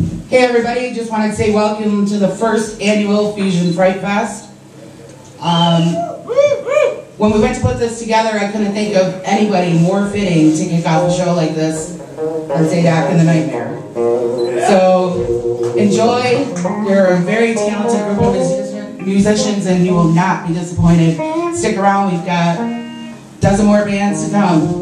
Hey everybody, just wanted to say welcome to the first annual Fusion Fright Fest. Um, when we went to put this together, I couldn't think of anybody more fitting to kick off a show like this than Zadoc in the Nightmare. So enjoy. You're a very talented group of musicians, and you will not be disappointed. Stick around. We've got a dozen more bands to come.